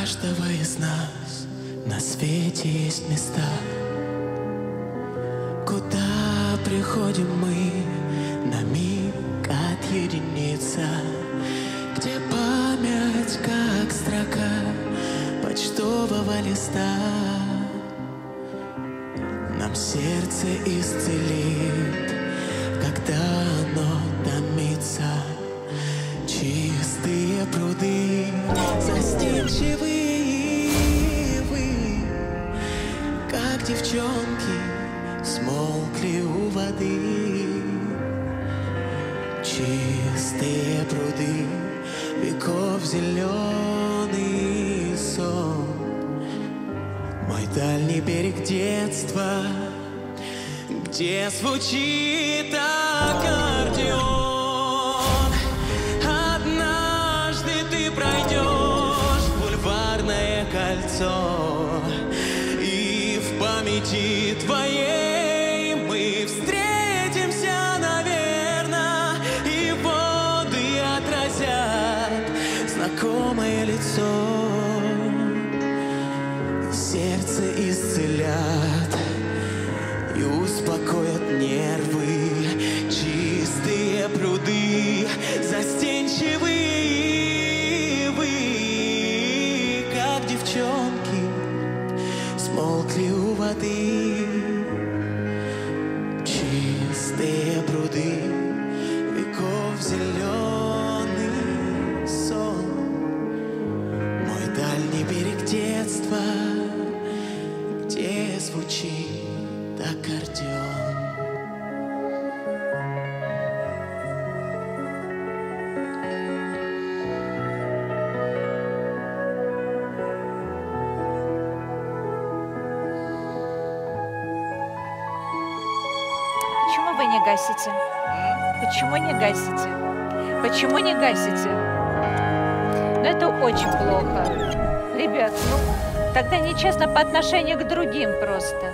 каждого из нас на свете есть места, куда приходим мы на миг отъединиться, где память как строка почтового листа? Нам сердце исцелит, Пруды, застенчивые вы, как девчонки, смолкли у воды. Чистые пруды, веков зеленый сон, мой дальний берег детства, где звучит кольцо, и в памяти твоей мы встретимся, наверное, и воды отразят знакомое лицо сердце исцелят и успокоят нервы. Смолкли у воды. Чистые пруды, веков зеленый сон. Мой дальний берег детства, Почему вы не гасите? Почему не гасите? Почему не гасите? Ну это очень плохо. Ребят, ну тогда нечестно по отношению к другим просто.